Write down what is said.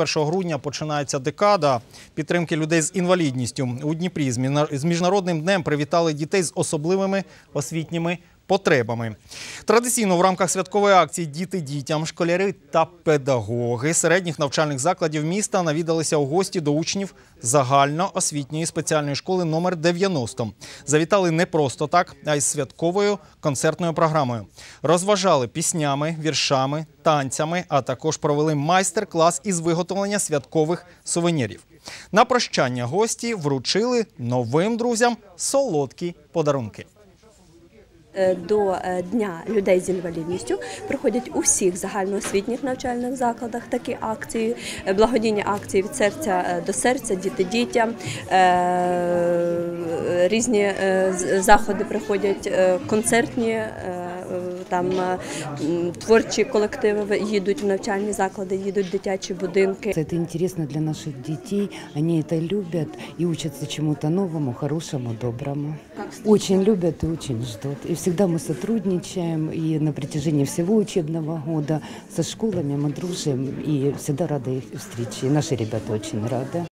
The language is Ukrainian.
21 грудня починається декада підтримки людей з інвалідністю. У Дніпрі з з міжнародним днем привітали дітей з особливими освітніми потребами. Традиційно в рамках святкової акції Діти дітям школяри та педагоги середніх навчальних закладів міста навідалися у гості до учнів загальноосвітньої спеціальної школи номер 90. Завітали не просто так, а й святковою концертною програмою. Розважали піснями, віршами, танцями, а також провели майстер-клас із виготовлення святкових сувенірів. На прощання гості вручили новим друзям солодкі подарунки. Е, До е, Дня людей з інвалідністю проходять у всіх загальноосвітніх навчальних закладах такі акції, е, благодійні акції від серця до серця, діти дітям. Різні заходи проходять концертні, там творчі колективи їдуть в навчальні заклади, їдуть в дитячі будинки. Это интересно для наших детей. Они это любят и учатся чему-то новому, хорошему, доброму. Очень любят и очень ждут. И всегда мы сотрудничаем. И на протяжении всего учебного года со школами мы дружим. И всегда рады их встрече. И наши ребята очень рады.